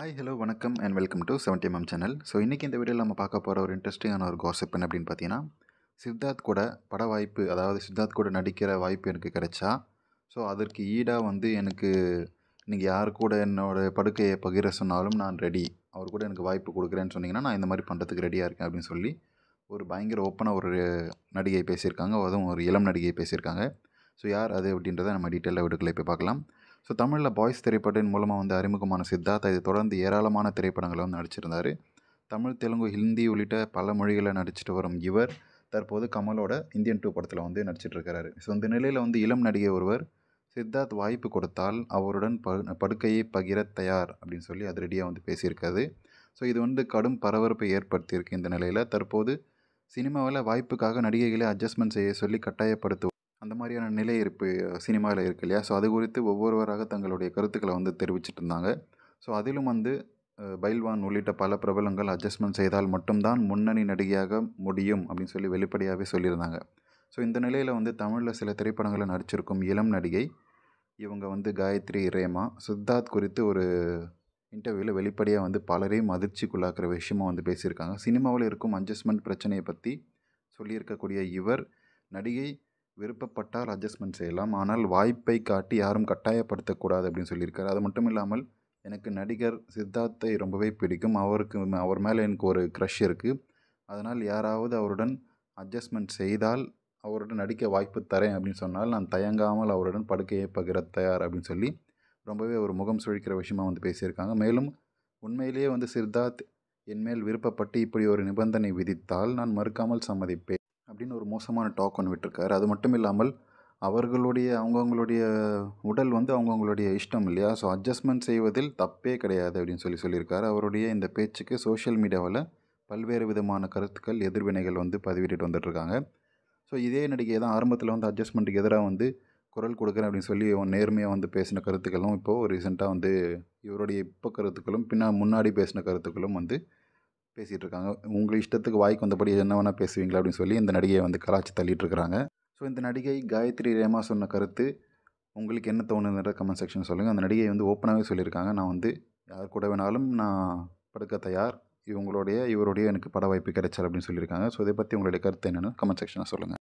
Hi hello வணக்கம் and welcome to seventy MM channel so இன்றைக்கி இந்த வீடியோவில் நம்ம பார்க்க போகிற ஒரு இன்ட்ரெஸ்டிங்கான ஒரு காசிப் என்ன அப்படின்னு பார்த்தீங்கன்னா சித்தார்த் கூட பட வாய்ப்பு அதாவது சித்தார்த் கூட நடிக்கிற வாய்ப்பு எனக்கு கிடைச்சா ஸோ அதற்கு ஈடாக வந்து எனக்கு நீங்கள் யார் கூட என்னோடய படுக்கையை பகிர சொன்னாலும் நான் ரெடி அவர் கூட எனக்கு வாய்ப்பு கொடுக்குறேன்னு சொன்னீங்கன்னா நான் இந்த மாதிரி பண்ணுறதுக்கு ரெடியாக இருக்கேன் அப்படின்னு சொல்லி ஒரு பயங்கர ஓப்பனாக ஒரு நடிகை பேசியிருக்காங்க. அதுவும் ஒரு இளம் நடிகை பேசியிருக்காங்க. ஸோ யார் அது அப்படின்றத நம்ம டீட்டெயிலாக வீடுகளை போய் பார்க்கலாம். ஸோ தமிழில் பாய்ஸ் திரைப்படத்தின் மூலமாக வந்து அறிமுகமான சித்தார்த் இது தொடர்ந்து ஏராளமான திரைப்படங்களை வந்து நடிச்சிருந்தார். தமிழ் தெலுங்கு ஹிந்தி உள்ளிட்ட பல மொழிகளில் நடிச்சிட்டு வரும் இவர் தற்போது கமலோட இந்தியன் டூ படத்தில் வந்து நடிச்சிட்ருக்கிறாரு. ஸோ இந்த நிலையில் வந்து இளம் நடிகை ஒருவர் சித்தார்த் வாய்ப்பு கொடுத்தால் அவருடன் ப படுக்கையை பகிர தயார் அப்படின்னு சொல்லி அது ரெடியாக வந்து பேசியிருக்காது ஸோ இது வந்து கடும் பரபரப்பை ஏற்படுத்தியிருக்கு இந்த நிலையில். தற்போது சினிமாவில் வாய்ப்புக்காக நடிகைகளை அட்ஜஸ்ட்மெண்ட் செய்ய சொல்லி கட்டாயப்படுத்து அந்த மாதிரியான நிலை இருப்பு சினிமாவில் இருக்கு இல்லையா? ஸோ அது குறித்து ஒவ்வொருவராக தங்களுடைய கருத்துக்களை வந்து தெரிவிச்சிட்டு இருந்தாங்க ஸோ அதிலும் வந்து பைல்வான் உள்ளிட்ட பல பிரபலங்கள் அட்ஜஸ்ட்மெண்ட் செய்தால் மட்டும்தான் முன்னணி நடிகையாக முடியும் அப்படின்னு சொல்லி வெளிப்படையாகவே சொல்லியிருந்தாங்க. ஸோ இந்த நிலையில் வந்து தமிழில் சில திரைப்படங்களை நடிச்சிருக்கும் இளம் நடிகை இவங்க வந்து காயத்ரி ரேமா சித்தார்த் குறித்து ஒரு இன்டர்வியூவில் வெளிப்படையாக வந்து பலரையும் அதிர்ச்சிக்குள்ளாக்குற விஷயமா வந்து பேசியிருக்காங்க. சினிமாவில் இருக்கும் அட்ஜஸ்ட்மெண்ட் பிரச்சனையை பற்றி சொல்லியிருக்கக்கூடிய இவர் நடிகை விருப்பப்பட்டால் அட்ஜஸ்ட்மெண்ட் செய்யலாம். ஆனால் வாய்ப்பை காட்டி யாரும் கட்டாயப்படுத்தக்கூடாது அப்படின்னு சொல்லியிருக்காரு. அது மட்டும் இல்லாமல் எனக்கு நடிகர் சித்தார்த்தை ரொம்பவே பிடிக்கும். அவருக்கு அவர் மேலே எனக்கு ஒரு க்ரஷ் இருக்குது அதனால் யாராவது அவருடன் அட்ஜஸ்ட்மெண்ட் செய்தால் அவருடன் நடிக்க வாய்ப்பு தரேன் அப்படின்னு சொன்னால் நான் தயங்காமல் அவருடன் படுக்கையை பகிர தயார் அப்படின்னு சொல்லி ரொம்பவே ஒரு முகம் சுழிக்கிற விஷயமாக வந்து பேசியிருக்காங்க. மேலும் உண்மையிலேயே வந்து சித்தார்த் என்மேல் விருப்பப்பட்டு இப்படி ஒரு நிபந்தனை விதித்தால் நான் மறுக்காமல் சம்மதிப்பேன். அப்படின்னு ஒரு மோசமான டாக் ஒன்று விட்டுருக்காரு. அது மட்டும் இல்லாமல் அவர்களுடைய அவங்கவுங்களுடைய உடல் வந்து அவங்கவுங்களுடைய இஷ்டம் இல்லையா? ஸோ அட்ஜஸ்ட்மெண்ட் செய்வதில் தப்பே கிடையாது அப்படின்னு சொல்லி சொல்லியிருக்காரு. அவருடைய இந்த பேச்சுக்கு சோஷியல் மீடியாவில் பல்வேறு விதமான கருத்துக்கள் எதிர்வினைகள் வந்து பதிவிட்டு வந்துட்டுருக்காங்க. ஸோ இதே நடிகை தான் ஆரம்பத்தில் வந்து அட்ஜஸ்ட்மெண்ட்டுக்கு எதிராக வந்து குரல் கொடுக்குறேன் அப்படின்னு சொல்லி நேர்மையாக வந்து பேசின கருத்துக்களும் இப்போது ரீசெண்டாக வந்து இவருடைய இப்போ கருத்துக்களும் பின்னா முன்னாடி பேசின கருத்துக்களும் வந்து பேசிகிட்டு இருக்காங்க உங்கள் இஷ்டத்துக்கு வாய்க்கு வந்தபடி என்ன வேணால் பேசுவீங்களா அப்படின்னு சொல்லி இந்த நடிகையை வந்து கலாச்சி தள்ளிட்டு இருக்காங்க ஸோ இந்த நடிகை காயத்ரி ரேமா சொன்ன கருத்து உங்களுக்கு என்ன தோணுதுன்ற கமெண்ட் செக்ஷன் சொல்லுங்கள் அந்த நடிகை வந்து ஓப்பனாகவே சொல்லியிருக்காங்க. நான் வந்து யார் கூட வேணாலும் நான் படுக்க தயார். இவங்களுடைய இவருடைய எனக்கு பட வாய்ப்பு கிடைச்சார் அப்படின்னு சொல்லியிருக்காங்க. ஸோ இதை பற்றி உங்களுடைய கருத்து என்னென்னு கமெண்ட் செக்ஷனில் சொல்லுங்கள்